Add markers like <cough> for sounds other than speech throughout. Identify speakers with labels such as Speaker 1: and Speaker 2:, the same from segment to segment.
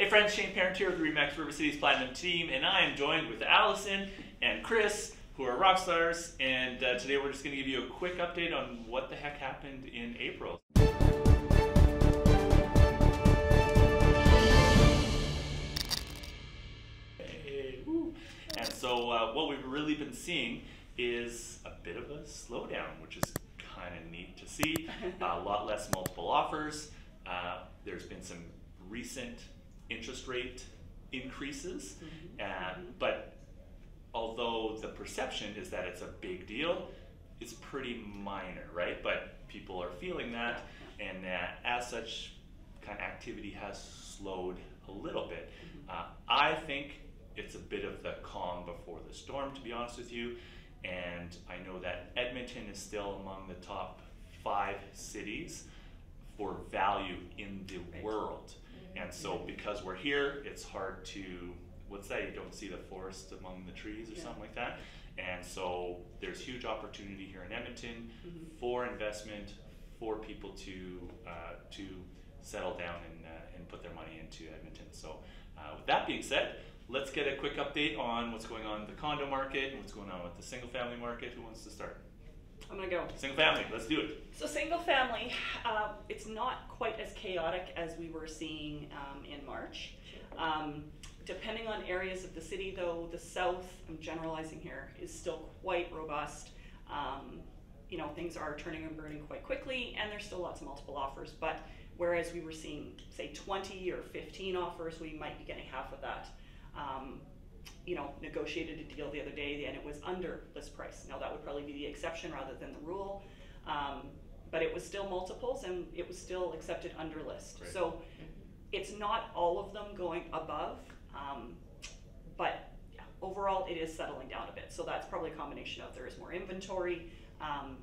Speaker 1: Hey friends, Shane Parent here with the Remax River City's Platinum team, and I am joined with Allison and Kris, who are rock stars. And uh, today we're just going to give you a quick update on what the heck happened in April. Hey, and so uh, what we've really been seeing is a bit of a slowdown, which is kind of neat to see. <laughs> a lot less multiple offers. Uh, there's been some recent interest rate increases, uh, but although the perception is that it's a big deal, it's pretty minor, right? But people are feeling that, and uh, as such, kind of activity has slowed a little bit. Uh, I think it's a bit of the calm before the storm, to be honest with you. And I know that Edmonton is still among the top five cities for value in the world. And so, because we're here, it's hard to, what's that? You don't see the forest among the trees or
Speaker 2: Yeah.
Speaker 1: something like that. And so, there's huge opportunity here in Edmonton
Speaker 2: Mhm.
Speaker 1: for investment, for people to uh, to settle down and, uh, and put their money into Edmonton. So, uh, with that being said, let's get a quick update on what's going on in the condo market and what's going on with the single family market. Who wants to start?
Speaker 2: I'm gonna go.
Speaker 1: Single family, let's do it.
Speaker 2: So single family, uh, it's not quite as chaotic as we were seeing um, in March. Um, depending on areas of the city, though, the south, I'm generalizing here, is still quite robust. Um, you know, things are turning and burning quite quickly, and there's still lots of multiple offers. But whereas we were seeing, say, 20 or 15 offers, we might be getting half of that. Um, you know, negotiated a deal the other day and it was under list price. Now that would probably be the exception rather than the rule. Um, but it was still multiples and it was still accepted under list.
Speaker 1: Right.
Speaker 2: So it's not all of them going above, um, but yeah, overall it is settling down a bit. So that's probably a combination of there is more inventory. Um,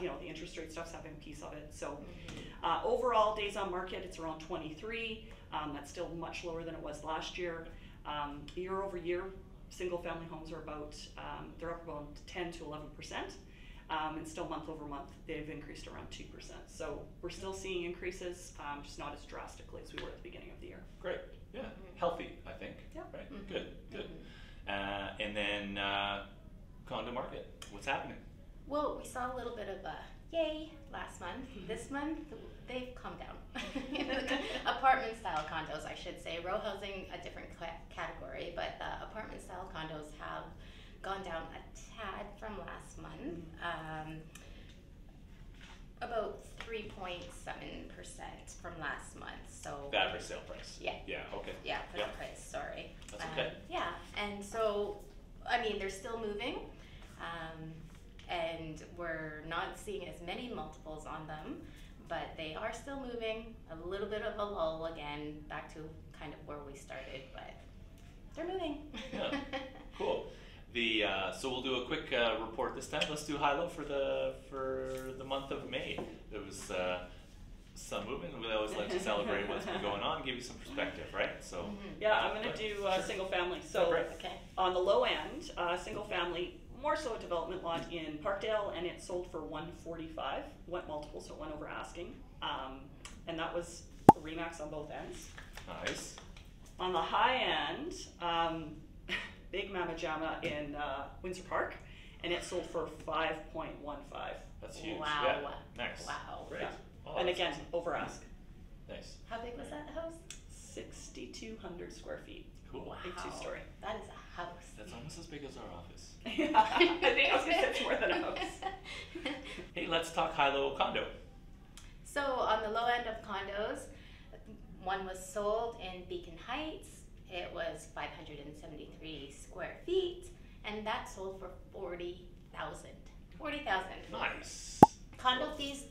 Speaker 2: you know, the interest rate stuff's having a piece of it. So uh, overall, days on market, it's around 23. Um, that's still much lower than it was last year. Um, year over year, single family homes are about, um, they're up about 10 to 11%. Um, and still month over month, they've increased around 2%. So we're still seeing increases, um, just not as drastically as we were at the beginning of the year.
Speaker 1: Great. Yeah. Healthy, I think.
Speaker 2: Yeah.
Speaker 1: Right.
Speaker 3: Mhm.
Speaker 1: Good. Good. Uh, and then uh, condo market. What's happening?
Speaker 3: Well, we saw a little bit of a yay last month. This month, they've calmed down. <laughs> apartment style condos, I should say. Row housing, a different category, but the apartment style condos have gone down a tad from last month. Um, about 3.7% from last month. So,
Speaker 1: The average sale price.
Speaker 3: Yeah.
Speaker 1: Yeah. Okay.
Speaker 3: yeah, for
Speaker 1: Yeah.
Speaker 3: the price, sorry.
Speaker 1: That's
Speaker 3: Um,
Speaker 1: okay.
Speaker 3: Yeah, and so, I mean, they're still moving, um, and we're not seeing as many multiples on them, but they are still moving. A little bit of a lull again, back to kind of where we started, but they're moving.
Speaker 1: Yeah. <laughs> Cool. The uh, so we'll do a quick uh, report this time. Let's do high low for the for the month of May. There was uh, some movement. We always like to celebrate what's been going on, give you some perspective, right? So
Speaker 3: Mhm.
Speaker 2: Yeah, I'm going to do uh,
Speaker 1: Sure.
Speaker 2: single family. So
Speaker 3: Okay.
Speaker 2: on the low end, uh, single family, more so a development lot in Parkdale, and it sold for 145. Went multiple, so it went over asking, um, and that was a remax on both ends.
Speaker 1: nice.
Speaker 2: On the high end, um, <laughs> Big Mama Jamma in uh, Windsor Park, and it sold for 5.15.
Speaker 1: That's huge.
Speaker 3: Wow.
Speaker 1: Yeah. Nice.
Speaker 3: Wow.
Speaker 1: Great.
Speaker 2: Yeah.
Speaker 1: Oh,
Speaker 2: and again,
Speaker 1: awesome.
Speaker 2: over ask.
Speaker 1: Nice.
Speaker 3: How big was that house?
Speaker 2: 6,200 square feet.
Speaker 1: Cool.
Speaker 2: Big two story.
Speaker 3: That is a house.
Speaker 1: That's almost as big as our office. <laughs>
Speaker 2: I think I was going to say it's more than a house. <laughs>
Speaker 1: Hey, let's talk high low condo.
Speaker 3: So on the low end of condos, one was sold in Beacon Heights. It was 573 square feet, and that sold for 40,000. 40,000.
Speaker 1: Nice.
Speaker 3: Condo fees,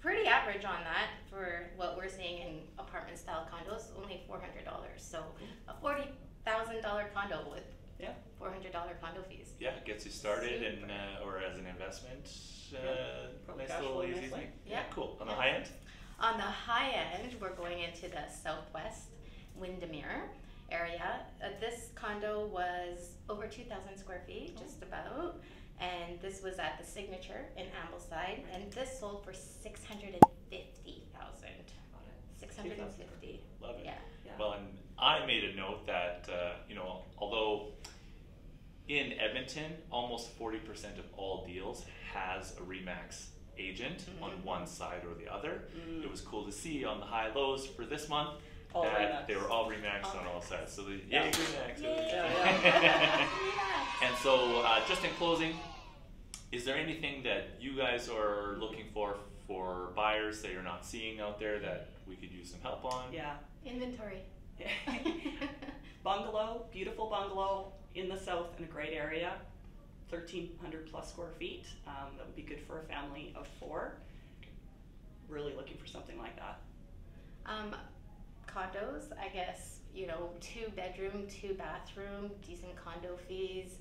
Speaker 3: pretty average on that for what we're seeing in apartment style condos, only $400. So a $40,000 condo with
Speaker 2: Yeah.
Speaker 3: $400 condo fees.
Speaker 1: Yeah, it gets you started and uh, or as an investment. Uh,
Speaker 2: Probably
Speaker 1: nice little easy
Speaker 2: nicely.
Speaker 1: thing.
Speaker 3: Yeah.
Speaker 1: cool. On the high end.
Speaker 3: On the high end, we're going into the southwest Windermere area. Uh, this condo was over 2,000 square feet, just about. And this was at the Signature in Ambleside, and this sold for 650,000. 650.
Speaker 1: Love it.
Speaker 3: Yeah.
Speaker 1: Well, and I made a note that uh, you know, although in Edmonton, almost forty percent of all deals has a Remax agent on
Speaker 2: Mhm.
Speaker 1: one side or the other.
Speaker 2: Mm.
Speaker 1: It was cool to see on the high lows for this month
Speaker 2: All
Speaker 1: that
Speaker 2: Remax.
Speaker 1: they were all Remax on all sides. So the yay,
Speaker 2: Yeah.
Speaker 1: Remax. <laughs>
Speaker 3: Yay.
Speaker 2: Yeah,
Speaker 1: and so, uh, just in closing, is there anything that you guys are looking for for buyers that you're not seeing out there that we could use some help on?
Speaker 2: Yeah.
Speaker 3: Inventory. <laughs>
Speaker 2: bungalow, beautiful bungalow in the south in a great area, thirteen hundred plus square feet. Um, that would be good for a family of four. Really looking for something like that.
Speaker 3: Um, condos, I guess, you know, two bedroom, two bathroom, decent condo fees.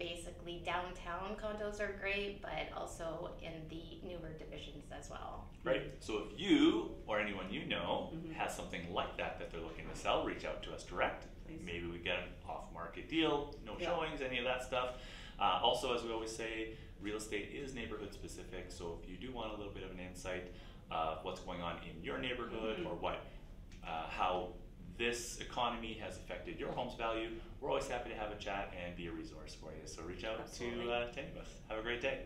Speaker 3: Basically, downtown condos are great, but also in the newer divisions as well.
Speaker 1: Right. So if you or anyone you know
Speaker 2: Mhm.
Speaker 1: has something like that that they're looking to sell, reach out to us direct.
Speaker 2: Please.
Speaker 1: Maybe we get an off-market deal, no
Speaker 2: Yeah.
Speaker 1: showings, any of that stuff. Uh, also, as we always say, real estate is neighborhood specific. So if you do want a little bit of an insight of what's going on in your neighborhood
Speaker 2: Mhm.
Speaker 1: or what, uh, how this economy has affected your home's value, we're always happy to have a chat and be a resource for you. So reach out
Speaker 2: Absolutely.
Speaker 1: to, uh, to any of us. Have a great day.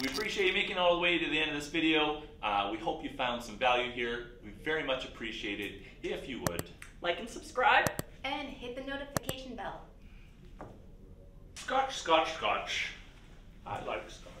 Speaker 1: We appreciate you making it all the way to the end of this video. Uh, we hope you found some value here. We very much appreciate it if you would.
Speaker 2: Like and subscribe.
Speaker 3: And hit the notification bell.
Speaker 1: Scotch, scotch, scotch. I like scotch.